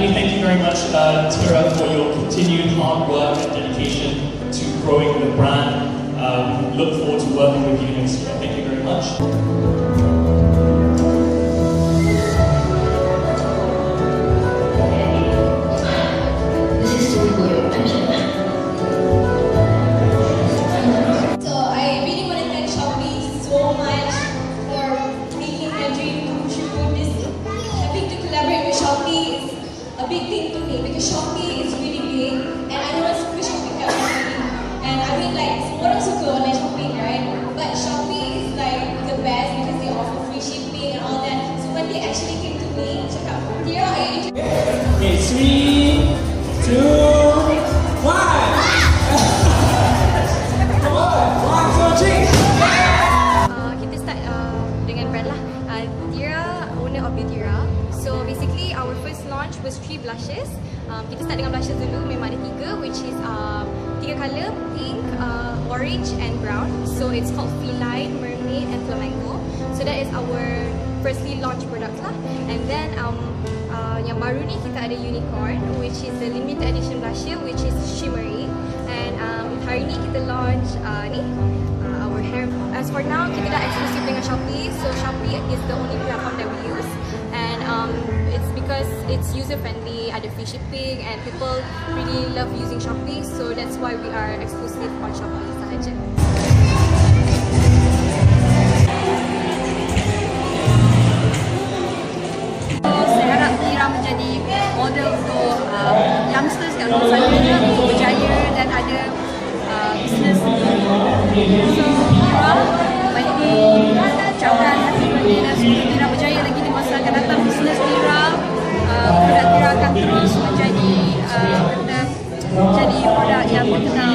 finally, thank you very much, uh, Tira, for your continued hard work and dedication to growing the brand. Um, look forward to working with you next year. Thank you very much. A big thing to me because Shopee is really big and I don't want to shopping kat Shopee. And I mean like semua orang suka online shopping, right? But Shopee is like the best because they offer free shipping and all that. So when they actually came to me, cakap, Tia, are you interested? Okay, three, two, one. Come So basically our first launch was three blushes. Um, kita start dengan blushes dulu, memang ada tiga which is uh, tiga colour, pink, uh, orange and brown. So it's called Feline, Mermaid and Flamenco. So that is our firstly launch products lah. And then um, uh, yang baru ni kita ada Unicorn which is the limited edition blusher which is shimmery. And um, hari ni kita launch uh, ni uh, our hair. As for now, kita dah exclusive dengan Shopee. So Shopee is the only platform that it's user friendly, ada free shipping, and people really love using Shopee. So that's why we are exclusive on Shopee sahaja. saya harap Tira menjadi model untuk uh, youngsters kat luar sana berjaya dan ada uh, business. So with